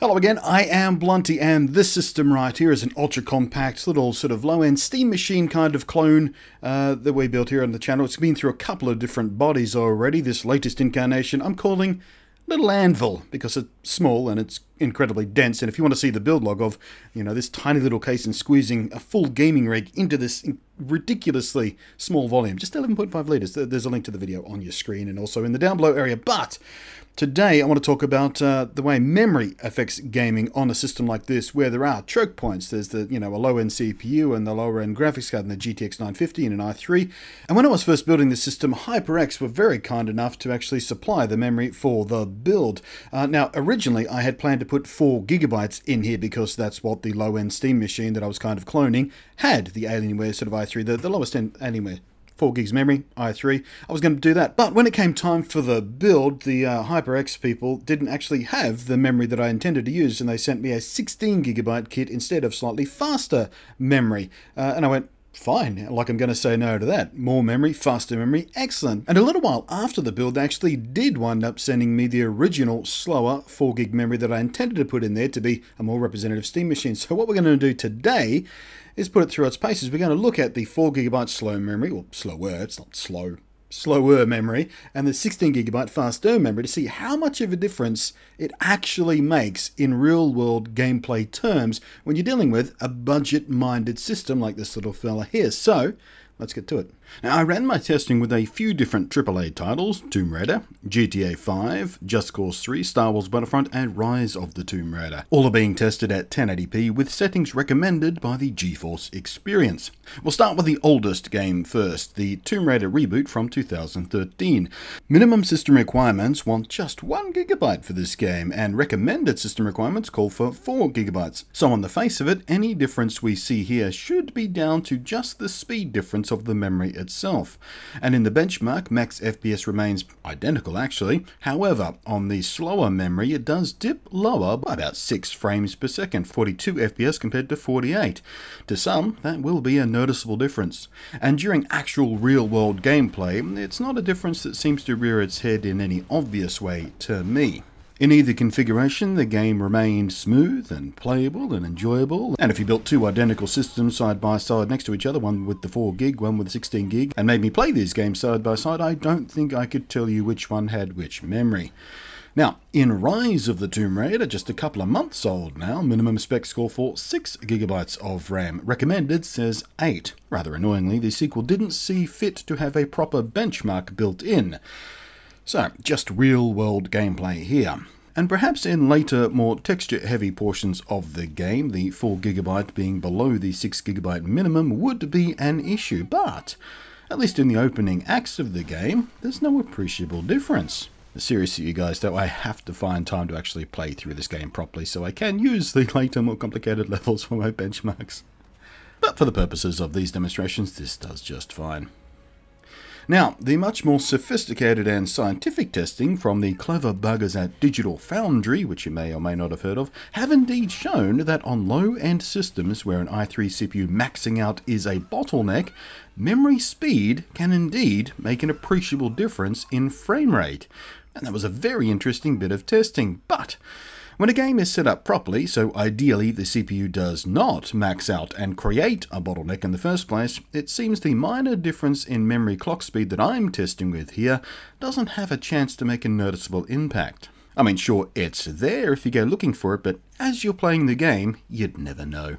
Hello again, I am Blunty and this system right here is an ultra compact little sort of low end steam machine kind of clone uh, that we built here on the channel. It's been through a couple of different bodies already. This latest incarnation I'm calling Little Anvil because it's small and it's incredibly dense and if you want to see the build log of you know this tiny little case and squeezing a full gaming rig into this ridiculously small volume just 11.5 liters there's a link to the video on your screen and also in the down below area but Today, I want to talk about uh, the way memory affects gaming on a system like this, where there are choke points. There's the you know a low-end CPU and the lower-end graphics card and the GTX 950 and an i3. And when I was first building this system, HyperX were very kind enough to actually supply the memory for the build. Uh, now, originally, I had planned to put four gigabytes in here because that's what the low-end Steam machine that I was kind of cloning had. The Alienware sort of i3, the, the lowest end Alienware 4 gigs memory, i3. I was going to do that. But when it came time for the build, the uh, HyperX people didn't actually have the memory that I intended to use, and they sent me a 16 gigabyte kit instead of slightly faster memory. Uh, and I went, Fine, like I'm going to say no to that. More memory, faster memory, excellent. And a little while after the build, they actually did wind up sending me the original, slower 4 gig memory that I intended to put in there to be a more representative Steam machine. So what we're going to do today is put it through its paces. We're going to look at the 4 gigabyte slow memory, or slower, it's not slow, slower memory, and the 16 gigabyte faster memory to see how much of a difference it actually makes in real world gameplay terms when you're dealing with a budget minded system like this little fella here. So, let's get to it. Now, I ran my testing with a few different AAA titles Tomb Raider, GTA 5, Just Cause 3, Star Wars Battlefront, and Rise of the Tomb Raider. All are being tested at 1080p with settings recommended by the GeForce Experience. We'll start with the oldest game first, the Tomb Raider reboot from 2013. Minimum system requirements want just 1GB for this game, and recommended system requirements call for 4GB. So, on the face of it, any difference we see here should be down to just the speed difference of the memory itself. And in the benchmark, max FPS remains identical actually. However, on the slower memory, it does dip lower by about 6 frames per second, 42 FPS compared to 48. To some, that will be a noticeable difference. And during actual real world gameplay, it's not a difference that seems to rear its head in any obvious way to me. In either configuration, the game remained smooth and playable and enjoyable. And if you built two identical systems side by side next to each other, one with the 4 gig, one with 16 gig, and made me play these games side by side, I don't think I could tell you which one had which memory. Now, in Rise of the Tomb Raider, just a couple of months old now, minimum spec score for 6GB of RAM. Recommended says 8. Rather annoyingly, the sequel didn't see fit to have a proper benchmark built in. So, just real world gameplay here. And perhaps in later, more texture heavy portions of the game, the 4GB being below the 6GB minimum would be an issue, but at least in the opening acts of the game, there's no appreciable difference. Seriously, you guys, though, I have to find time to actually play through this game properly so I can use the later, more complicated levels for my benchmarks. But for the purposes of these demonstrations, this does just fine. Now, the much more sophisticated and scientific testing from the clever buggers at Digital Foundry, which you may or may not have heard of, have indeed shown that on low-end systems where an i3 CPU maxing out is a bottleneck, memory speed can indeed make an appreciable difference in frame rate. And that was a very interesting bit of testing, but when a game is set up properly, so ideally the CPU does not max out and create a bottleneck in the first place, it seems the minor difference in memory clock speed that I'm testing with here doesn't have a chance to make a noticeable impact. I mean, sure, it's there if you go looking for it, but as you're playing the game, you'd never know.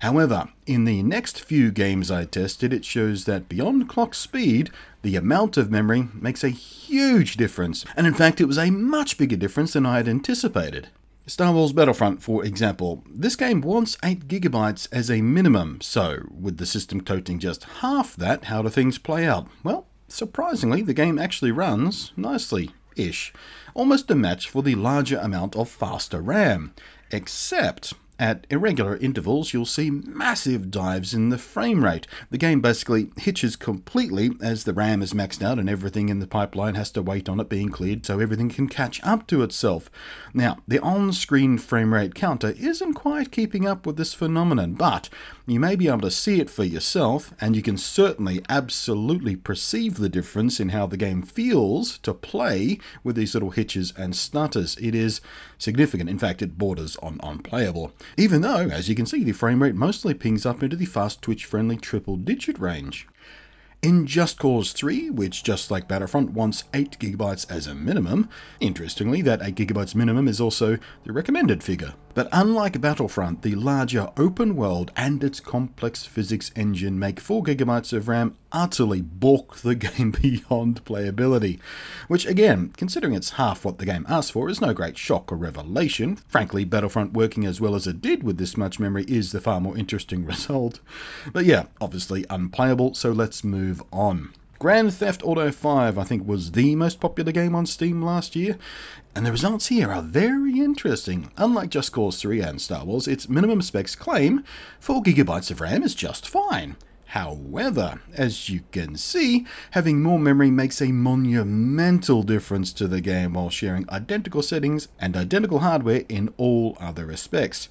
However, in the next few games I tested, it shows that beyond clock speed, the amount of memory makes a huge difference, and in fact it was a much bigger difference than I had anticipated. Star Wars Battlefront, for example, this game wants 8GB as a minimum, so with the system toting just half that, how do things play out? Well, surprisingly, the game actually runs nicely ish, almost a match for the larger amount of faster RAM. Except at irregular intervals, you'll see massive dives in the frame rate. The game basically hitches completely as the RAM is maxed out and everything in the pipeline has to wait on it being cleared so everything can catch up to itself. Now, the on screen frame rate counter isn't quite keeping up with this phenomenon, but you may be able to see it for yourself, and you can certainly absolutely perceive the difference in how the game feels to play with these little hitches and stutters. It is significant. In fact, it borders on unplayable. Even though, as you can see, the frame rate mostly pings up into the fast Twitch friendly triple digit range. In Just Cause 3, which just like Battlefront wants 8GB as a minimum, interestingly that 8GB minimum is also the recommended figure. But unlike Battlefront, the larger open world and its complex physics engine make 4GB of RAM utterly balk the game beyond playability. Which again, considering it's half what the game asked for, is no great shock or revelation. Frankly, Battlefront working as well as it did with this much memory is the far more interesting result. But yeah, obviously unplayable, so let's move on. Grand Theft Auto 5, I think, was the most popular game on Steam last year, and the results here are very interesting. Unlike Just Cause 3 and Star Wars, its minimum specs claim 4GB of RAM is just fine. However, as you can see, having more memory makes a monumental difference to the game while sharing identical settings and identical hardware in all other respects.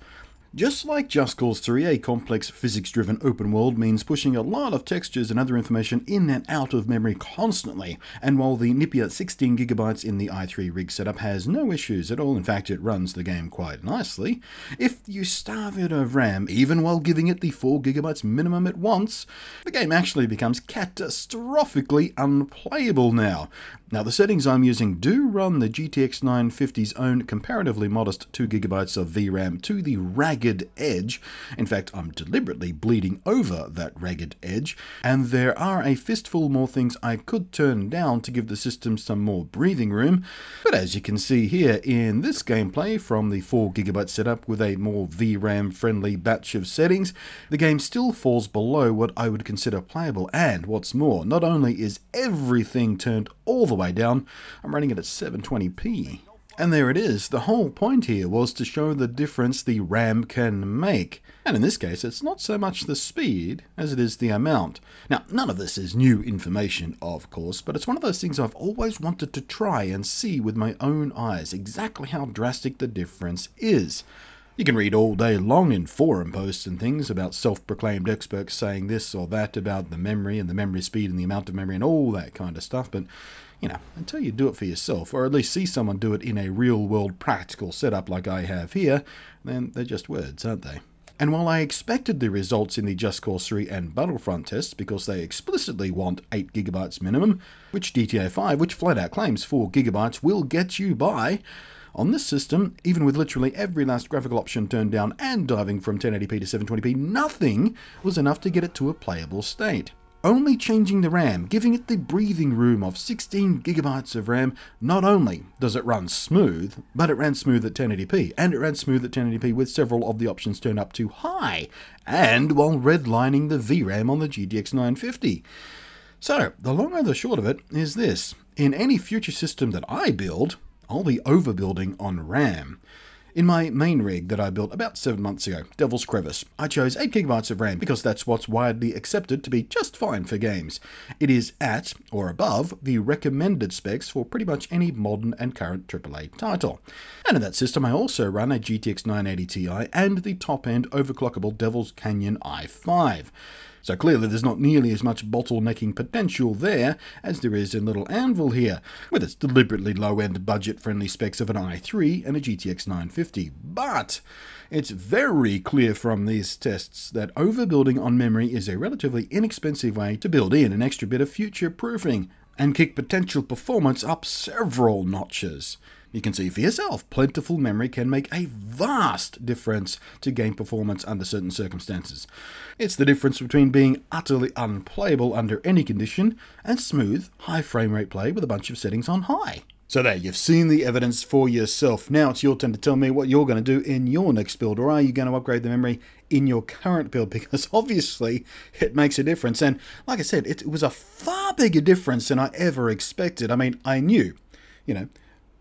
Just like Just Cause 3, a complex physics-driven open world means pushing a lot of textures and other information in and out of memory constantly, and while the nippier 16GB in the i3 rig setup has no issues at all, in fact it runs the game quite nicely, if you starve it of RAM, even while giving it the 4GB minimum at once, the game actually becomes catastrophically unplayable now. Now the settings I'm using do run the GTX 950's own comparatively modest 2GB of VRAM to the ragged edge. In fact, I'm deliberately bleeding over that ragged edge, and there are a fistful more things I could turn down to give the system some more breathing room, but as you can see here in this gameplay from the 4GB setup with a more VRAM friendly batch of settings, the game still falls below what I would consider playable, and what's more, not only is everything turned all the way down. I'm running it at 720p. And there it is. The whole point here was to show the difference the RAM can make. And in this case, it's not so much the speed as it is the amount. Now, none of this is new information, of course, but it's one of those things I've always wanted to try and see with my own eyes exactly how drastic the difference is. You can read all day long in forum posts and things about self proclaimed experts saying this or that about the memory and the memory speed and the amount of memory and all that kind of stuff, but you know, until you do it for yourself, or at least see someone do it in a real world practical setup like I have here, then they're just words, aren't they? And while I expected the results in the Just Cause 3 and Battlefront tests because they explicitly want 8GB minimum, which GTA 5, which flat out claims 4GB will get you by, on this system, even with literally every last graphical option turned down and diving from 1080p to 720p, nothing was enough to get it to a playable state. Only changing the RAM, giving it the breathing room of 16 gigabytes of RAM, not only does it run smooth, but it ran smooth at 1080p, and it ran smooth at 1080p with several of the options turned up to high, and while redlining the VRAM on the GTX 950. So, the long and the short of it is this. In any future system that I build, I'll be overbuilding on RAM. In my main rig that I built about 7 months ago, Devil's Crevice, I chose 8GB of RAM because that's what's widely accepted to be just fine for games. It is at, or above, the recommended specs for pretty much any modern and current AAA title. And in that system I also run a GTX 980 Ti and the top-end overclockable Devil's Canyon i5. So clearly there's not nearly as much bottlenecking potential there as there is in Little Anvil here, with its deliberately low-end budget-friendly specs of an i3 and a GTX 950. But it's very clear from these tests that overbuilding on memory is a relatively inexpensive way to build in an extra bit of future proofing and kick potential performance up several notches. You can see for yourself, plentiful memory can make a vast difference to game performance under certain circumstances. It's the difference between being utterly unplayable under any condition and smooth, high frame rate play with a bunch of settings on high. So there, you've seen the evidence for yourself. Now it's your turn to tell me what you're going to do in your next build, or are you going to upgrade the memory in your current build? Because obviously it makes a difference. And like I said, it, was a far bigger difference than I ever expected. I mean, I knew, you know,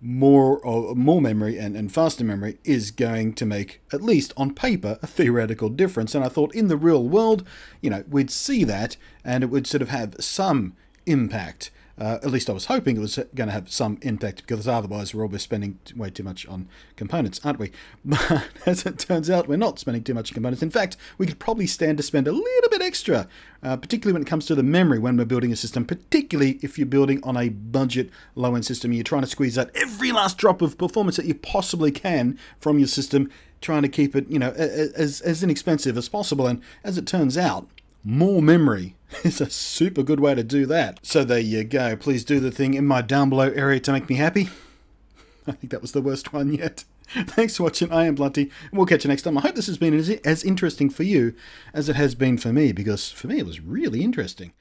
more or more memory and, and faster memory is going to make, at least on paper, a theoretical difference. And I thought in the real world, you know, we'd see that and it would sort of have some impact. Uh, at least I was hoping it was going to have some impact because otherwise we're always spending way too much on components, aren't we? But as it turns out, we're not spending too much on components. In fact, we could probably stand to spend a little bit extra, uh, particularly when it comes to the memory when we're building a system, particularly if you're building on a budget low end system. and You're trying to squeeze out every last drop of performance that you possibly can from your system, trying to keep it, you know, as, as inexpensive as possible. And as it turns out, more memory is a super good way to do that. So there you go. Please do the thing in my down below area to make me happy. I think that was the worst one yet. Thanks for watching. I am Blunty, we'll catch you next time. I hope this has been as interesting for you as it has been for me, because for me it was really interesting.